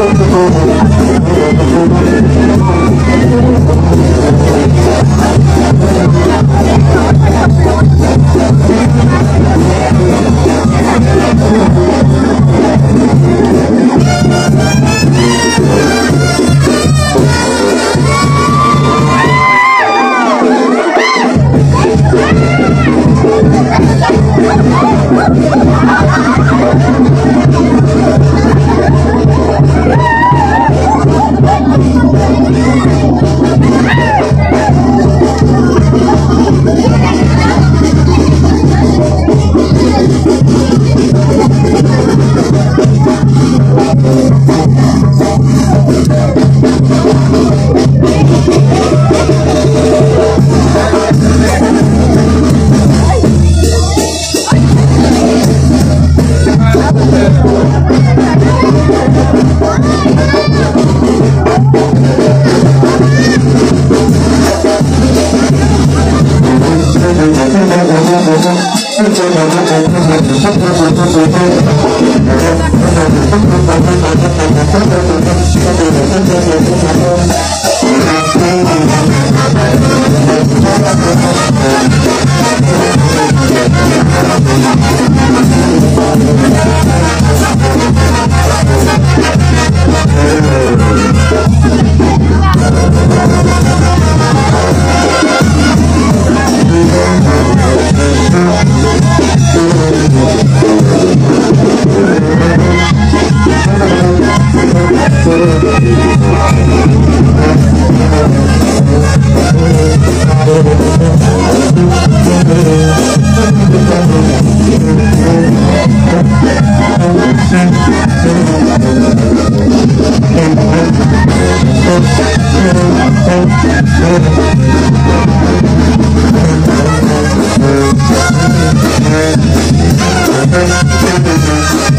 I'm sorry. Thank